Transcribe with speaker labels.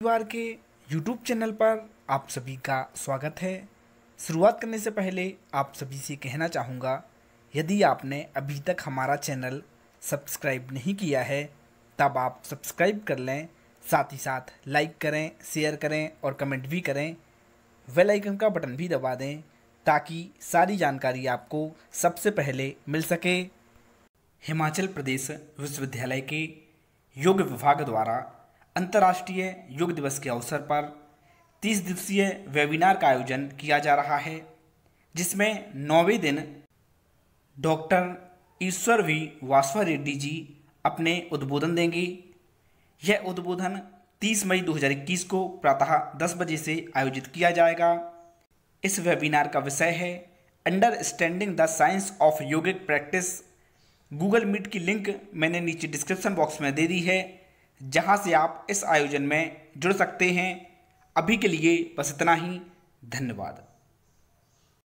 Speaker 1: परिवार के YouTube channel पर आप सभी का स्वागत है। शुरुआत करने से पहले आप सभी से कहना चाहूँगा, यदि आपने अभी तक हमारा चैनल सब्सक्राइब नहीं किया है, तब आप सब्सक्राइब कर लें, साथ ही साथ लाइक करें, शेयर करें और कमेंट भी करें। बेल आइकन का बटन भी दबा दें, ताकि सारी जानकारी आपको सबसे पहले मिल सके। हिमाचल प्रदेश विश्वविद्यालय के योग विभाग द्वारा अंतर्राष्ट्रीय योग दिवस के अवसर पर 30 दिवसीय वेबिनार का आयोजन किया जा रहा है, जिसमें नौवें दिन डॉक्टर ईश्वर वी वासवा रेड्डी जी अपने उद्बोधन देंगे। यह उद्बोधन 30 मई 2021 को प्रातः 10 बजे से आयोजित किया जाएगा। इस वेबिनार का विषय है understanding the science of yogic practice. Google Meet की लिंक मैंने नीचे डिस्क्रिप्शन बॉक्स में दे दी है। जहाँ से आप इस आयोजन में जुड़ सकते हैं। अभी के लिए बस इतना ही। धन्यवाद।